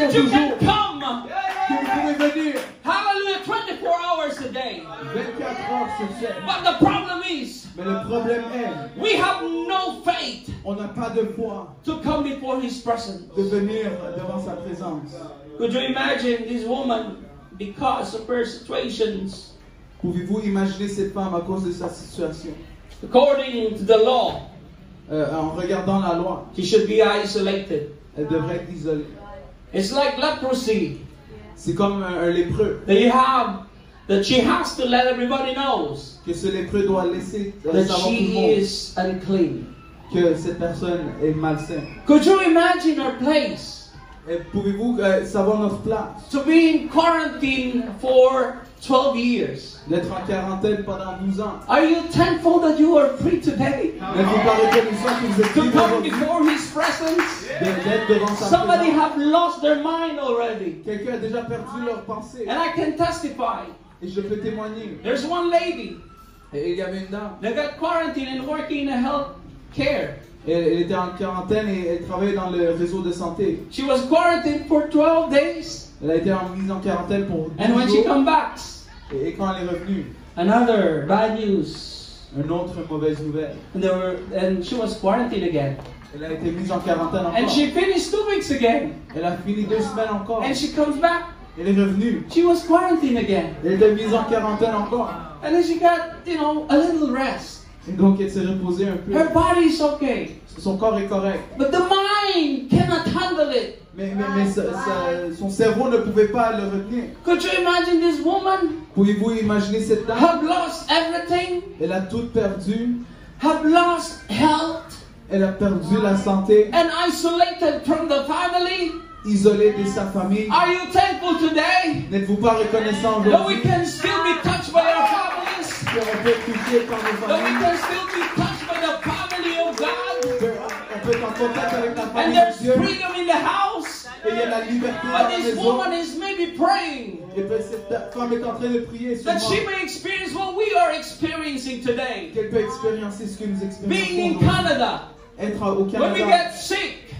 that you can come. que vous pouvez venir Hallelujah, 24 hours a day. 24 heures sur 7. But the problem is, Mais le problème est, we have no faith on n'a pas de foi to come before His presence. de venir devant sa présence. Could you imagine this woman, because of her situations, Pouvez-vous imaginer cette femme à cause de sa situation? According to the law, Euh, En regardant la loi, she should be isolated. elle devrait être isolée. It's like leprosy. C'est comme un, un lépreux, That you have, that she has to let everybody knows que ce lépreux doit laisser that savoir tout le she monde is unclean. que cette personne est malsaine. Could you imagine her place? Et Pouvez-vous euh, savoir notre place To be in quarantine for 12 years. D'être en quarantaine pendant 12 ans. Are you thankful that you are free today? N'êtes-vous pas reconnaissant que vous êtes To come before His presence? d'être devant sa Somebody have lost their mind already. Quelqu'un a déjà perdu leur pensée. And I can testify. Et je peux témoigner. There's one lady Et il y avait une dame. that got quarantined and working in a health care. Elle, elle était en quarantaine et elle travaillait dans le réseau de santé. She was quarantined for 12 days. Elle a été mise en quarantaine pour 12 And when she come back, Et, quand elle est revenue, another bad news. une autre mauvaise nouvelle. And, there were, and she was quarantined again. Elle a été mise en quarantaine encore. And she finished two weeks again. Elle a fini deux semaines encore. And she comes back. Elle est revenue. She was quarantined again. Elle était mise en quarantaine encore. And then she got, you know, a little rest. Et donc elle s'est reposée un peu. Her body is okay. Son corps est correct. But the mind. Mais, mais, mais sa- sa- son cerveau ne pouvait pas le retenir. Could you imagine this woman? Pouvez-vous imaginer cette dame? Have lost everything? Elle a tout perdu. Have lost health? Elle a perdu la santé, And isolated from the family? isolée de sa famille. Are you thankful today? N'êtes-vous pas reconnaissant that we aujourd'hui? can still be touched by our families? peut par nos That we familles can still be touched contact avec la And there's freedom in the house. Et il y a la liberté dans But la this maison. woman is maybe praying Et puis cette femme est en train de prier that she may experience what we are experiencing today. qu'elle peut expériencer ce que nous Being in. Canada, Être au when we get sick,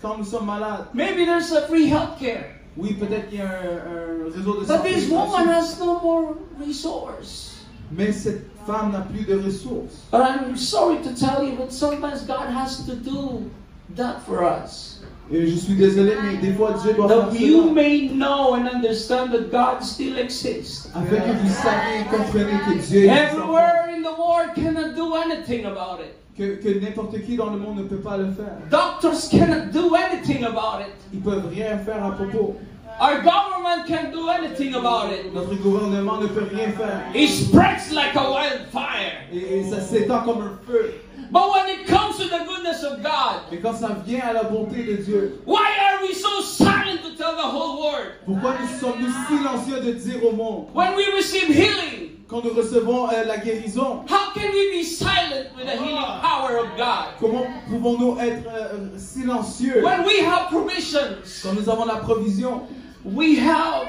quand nous sommes malades. maybe there's a free health care. Oui, peut-être qu'il y a un, un réseau de But this woman has no more resource. Mais cette femme n'a plus de ressources. But I'm sorry to tell you, but sometimes God has to do that for us. Et je suis désolé, mais des fois Dieu doit faire you cela. may know and understand that God still exists. Afin que vous sachiez et compreniez que Dieu existe. Everywhere in the world cannot do anything about it. Que, que n'importe qui dans le monde ne peut pas le faire. Doctors cannot do anything about it. Ils peuvent rien faire à propos. Our government can't do anything about it. Notre gouvernement ne peut rien faire. It spreads like a wildfire. Et, et ça s'étend comme un feu. But when it comes to the goodness of God, Mais quand ça vient à la bonté de Dieu, why are we so silent to tell the whole world? pourquoi nous sommes-nous silencieux de dire au monde? When we receive healing, quand nous recevons euh, la guérison how can we be silent with the healing power of God? Comment pouvons-nous être euh, silencieux? When we have provisions, quand nous avons la provision we have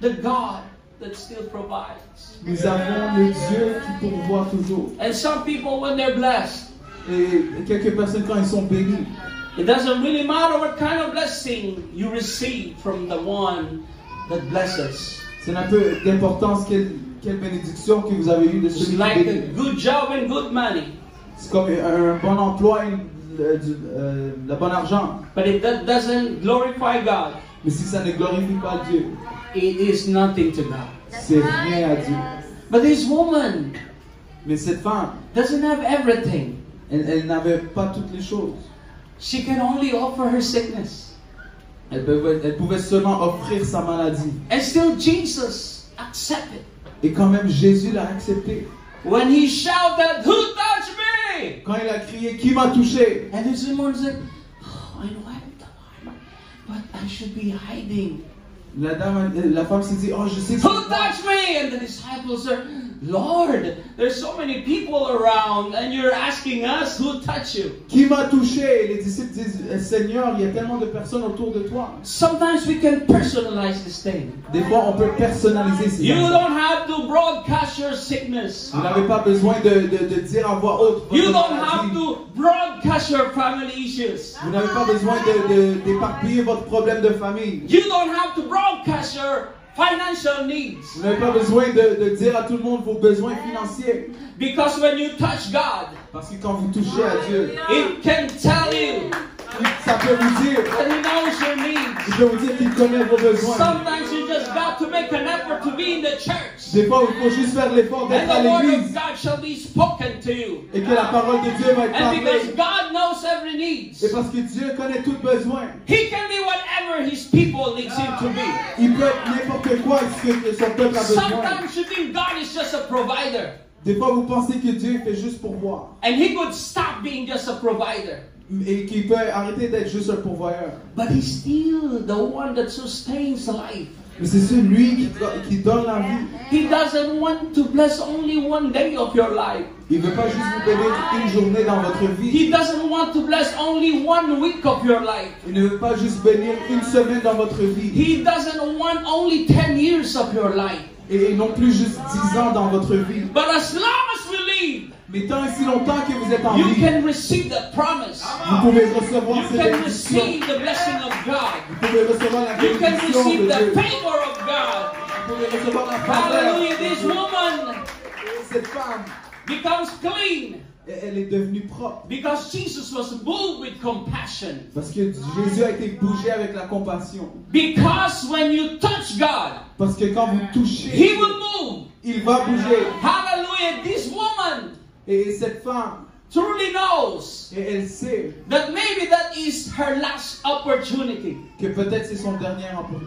the God that still provides. Nous avons le Dieu qui pourvoit toujours. And some people, when they're blessed, Et quelques personnes, quand ils sont bénis, it doesn't really matter what kind of blessing you receive from the one that blesses. c'est un peu d'importance quelle, quelle bénédiction que vous avez eue de It's celui qui like a bénit. good job and good money, C'est comme un bon emploi et euh, du- euh, le bon argent. but if that doesn't glorify God, Mais si ça ne glorifie pas Dieu, it is nothing to God. c'est rien à Dieu. But this woman Mais cette femme, doesn't have everything. elle, elle n'avait pas toutes les choses. She can only offer her sickness. Elle pouvait, elle pouvait seulement offrir sa maladie. And still Jesus accepted. Et quand même, Jésus l'a accepté. When he shouted, Who touched me? Quand il a crié, qui m'a touché? And this woman said, Oh, I know but I should be hiding. la, dame, la femme s'est dit, oh, je sais Who touched me? And the disciples are, Lord, there's so many people around, and you're asking us who touched you. Qui m'a touché Les disciples disent Eh, Seigneur, il y a tellement de personnes autour de toi. Sometimes we can personalize this thing. Des fois, on peut personnaliser ces You don't have to broadcast your sickness. Vous n'avez pas besoin de, de- de dire à voix haute You don't have to broadcast your family issues. Vous n'avez pas besoin de- de- d'éparpiller votre problème de famille. You don't have to broadcast your financial needs. Vous n'avez pas besoin de, de dire à tout le monde vos besoins financiers. Because when you touch God, Parce que quand vous touchez à Dieu, it can tell you ça peut vous dire, that He knows your needs. il peut vous dire qu'il connaît vos besoins. Sometimes you just got to make an effort to be in the church. Des fois, il faut juste faire l'effort d'être à l'église et que la parole de Dieu va être And because parlée. God knows every Et parce que Dieu connaît tout besoin. He can be whatever His people needs Him to be. Il peut être n'importe quoi ce que son peuple a besoin. Sometimes you think God is just a provider. Des fois, vous pensez que Dieu fait juste pour voir And He could stop being just a provider. et qu'il peut arrêter d'être juste un pourvoyeur. But He's still the one that sustains life. Mais c'est celui qui, qui donne la vie. He doesn't want to bless only one day of your life. Il ne veut pas juste vous bénir une journée dans votre vie. He doesn't want to bless only one week of your life. Il ne veut pas juste bénir une semaine dans votre vie. He doesn't want only 10 years of your life. Et non plus juste 10 ans dans votre vie. But as long Mais tant et si longtemps que vous êtes en you vie, can receive the promise. vous pouvez recevoir You cette can bénédiction. receive the blessing of God. Vous pouvez recevoir la You can bénédiction de receive Dieu. the favor of God. Vous pouvez recevoir la faveur. Hallelujah. This woman Cette femme, becomes clean elle est devenue propre. because Jesus was moved with compassion. Parce que Jésus a été bougé avec la compassion. Because when you touch God, Parce que quand vous touchez, He will move. il va bouger. Hallelujah. This woman Et cette femme, truly knows et elle sait that maybe that is her last opportunity. que peut-être c'est son dernier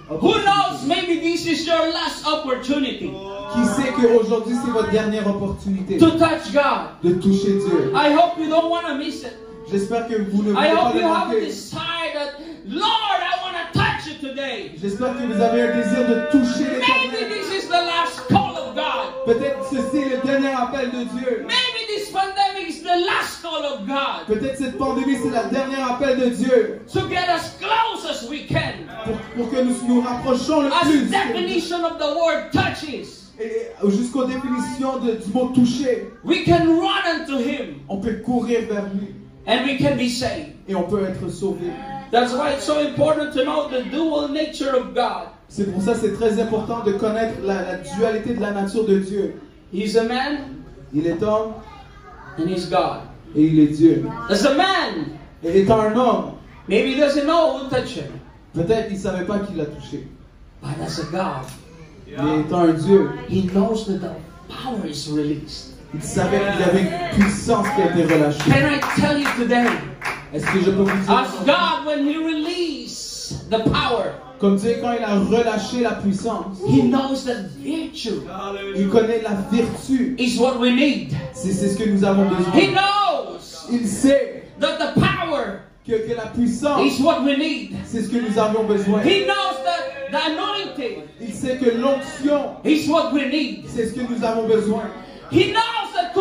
Who knows? Maybe this is your last opportunity Qui sait qu'aujourd'hui c'est votre dernière opportunité to touch God. de toucher Dieu. I hope you don't want to miss it. J'espère que vous ne I voulez pas hope le you have manquer. decided, Lord, I want to touch you today. J'espère que vous avez un désir de toucher Maybe l'éternel. this is the last call of God. Peut-être ceci est le dernier appel de Dieu. Maybe this pandemic is the last call of God Peut-être cette pandémie c'est le dernier appel de Dieu. to get as close as we can. Pour, pour que nous nous rapprochons le As plus. definition of the word touches, jusqu'aux définitions de- du mot toucher. we can run unto Him On peut courir vers lui. and we can be saved. Et on peut être sauvé. That's why it's so important to know the dual nature of God. C'est pour ça que c'est très important de connaître la, la dualité de la nature de Dieu. He's a man Il est homme and He's God. et il est Dieu. As a man, Et étant un homme, maybe he doesn't know who touched him, peut-être il savait pas qu'il l'a touché. but as a God, Mais étant un Dieu, he knows that the power is released. il savait qu'il y avait une puissance qui a été relâchée. Can I tell you today, Est-ce que je peux vous as God, when He released the power, comme Dieu quand il a relâché la puissance, He knows that virtue il connaît la vertu. is what we need. C'est c'est ce que nous avons He besoin. knows Il sait that the power que, que la puissance, is what we need. c'est ce que nous avons besoin. He knows that the anointing Il sait que l'onction, is what we need. c'est ce que nous avons besoin. He knows that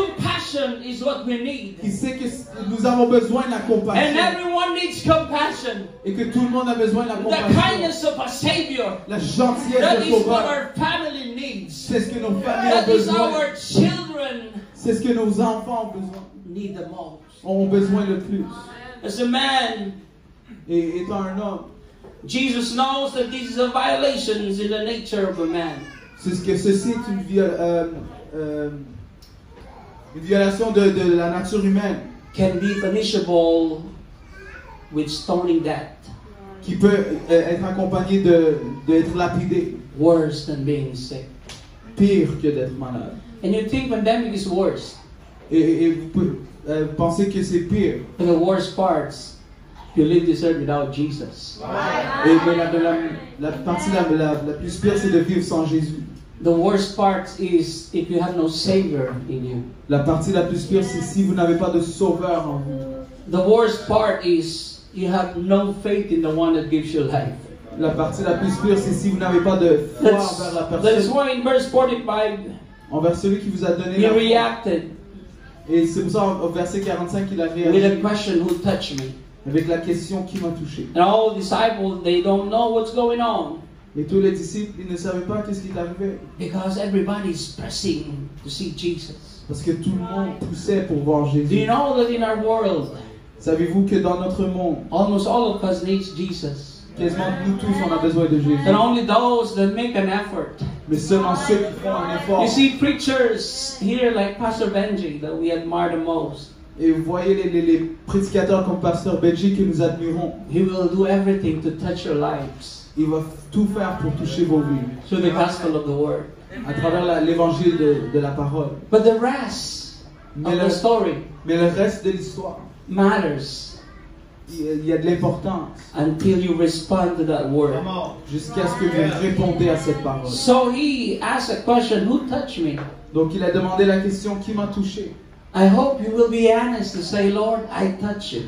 compassion is what we need. Il sait que nous avons besoin de la And compassion. everyone needs compassion. Et que tout le monde a besoin de la The compassion. kindness of a Savior. La gentillesse That de is what Sauveur. our family needs. C'est ce que nos familles ont That is besoin. our children C'est ce que nos enfants ont besoin. need the most. Ont besoin le plus. As a man, Et étant un homme, Jesus knows that this is a violation in the nature of a man. c'est ce que ceci est une, viol- euh, euh, une violation de, de la nature humaine Can be punishable with stoning death. qui peut euh, être accompagnée de d'être lapidé, Worse than being sick. pire que d'être malade. And you think pandemic is worse. Et, et vous euh, penser que c'est pire. But the worst parts, you live this earth without Jesus. Et mais la, la, la partie la, la, la plus pire, c'est de vivre sans Jésus. The worst part is if you have no Savior in you. La partie la plus pire, c'est si vous n'avez pas de sauveur en vous. The worst part is you have no faith in the one that gives you life. La partie la plus pure, c'est si vous n'avez pas de foi That's, envers la that's personne. why in verse 45, envers celui qui vous a donné He la reacted Et c'est pour ça au verset 45 qu'il a with a réagi question, Who touched me? avec la question qui m'a touché? And all the disciples, they don't know what's going on Et tous les disciples, ils ne savaient pas qu'est-ce qui arrivé. because everybody's pressing to see Jesus. Parce que tout le monde poussait pour voir Do you Jésus. know that in our world, Savez-vous que dans notre monde, almost all of us need Jesus? quasiment nous tous, on a besoin de Jésus. And only those that make an effort. Mais seulement ceux qui font un effort. You see, preachers here like Pastor Benji that we admire the most. Et vous voyez les, les- les prédicateurs comme Pasteur Benji que nous admirons. He will do everything to touch your lives Il va tout faire pour toucher vos vies through the gospel of the word. à travers l'évangile de, de la parole. But the rest Mais of le, the story mais le reste de l'histoire, matters il y a- il y a de l'importance until you respond to that word. jusqu'à ce que vous répondez à cette parole. So he asked a question Who touched me? Donc il a demandé la question qui m'a touché? I hope you will be honest to say, Lord, I touch you.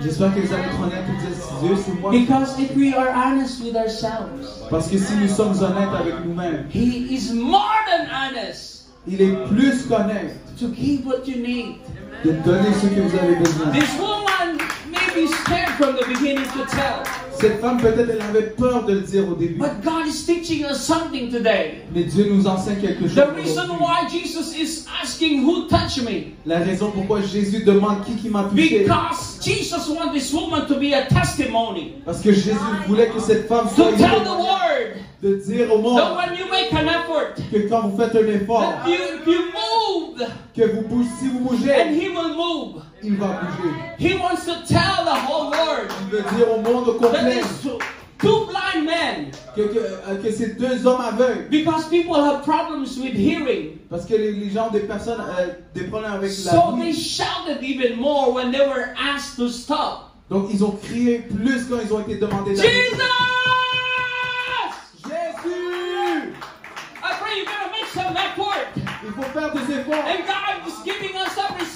J'espère que vous allez être honnête et dire Dieu c'est moi. Because if we are honest with ourselves, Parce que si nous sommes honnêtes avec nous-mêmes, He is more than honest il est plus qu'honnête to give what you need. de donner ce que vous avez besoin. This woman be scared from the beginning to tell, Cette femme peut-être elle avait peur de le dire au début, but God is teaching us something today. mais Dieu nous enseigne quelque chose. The reason why Jesus is asking who touched me, La raison pourquoi Jésus demande qui qui m'a touché, because Jesus wants this woman to be a testimony, parce que Jésus voulait que cette femme soit to une tell the word. De dire au that monde when you make an effort, que quand vous faites un effort, that you, you move, que vous bougez, si vous and bougez, He will move. Il va bouger. He wants to tell the whole world Il veut dire au monde complet two, blind men, que, que, euh, que ces deux hommes aveugles, because people have problems with hearing, parce que les, les gens, des personnes, euh, des problèmes avec la so they vie, shouted even more when they were asked to stop. donc ils ont crié plus quand ils ont été demandés d'arrêter. Jesus! Jésus! I pray you're gonna make some effort. Il faut faire des efforts. And God is giving us every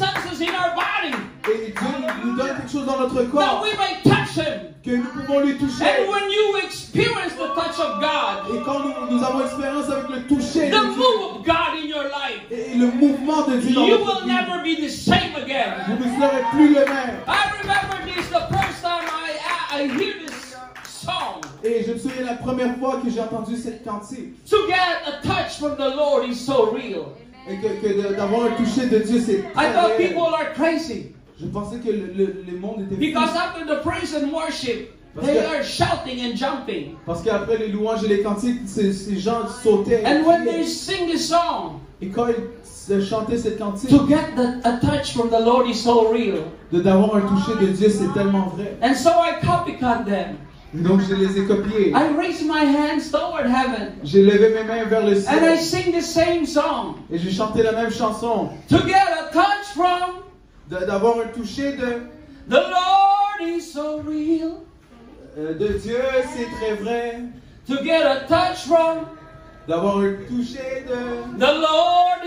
dans notre that corps we may touch Him. que nous pouvons lui toucher. And when you experience the touch of God, Et quand nous, nous avons expérience avec le toucher the de Dieu move of God in your life, et le mouvement de Dieu dans you will vie, never be the same again. vous ne serez plus le même. I remember this the first time I, I, I hear this song. Et je me souviens la première fois que j'ai entendu cette cantique To get a touch from the Lord is so real. et que, que d'avoir un toucher de Dieu, c'est I thought people are crazy Je pensais que le, le- le monde était because fou. after the praise and worship, Parce they que- are shouting and jumping. Parce qu'après les louanges et les cantiques, ces, ces gens sautaient. And when they sing this song, Et quand ils chantaient cette cantique, to get the, a touch from the Lord is so real. de d'avoir un toucher de Dieu, c'est tellement vrai. And so I copycat them. Donc je les ai copiés. I raise my hands toward heaven J'ai levé mes mains vers le and I ciel sing the same song. et j'ai chanté la même chanson. To get a touch from D'avoir un toucher de, the Lord is so real. euh, de Dieu, c'est très vrai. To get a touch from D'avoir un toucher de, the Lord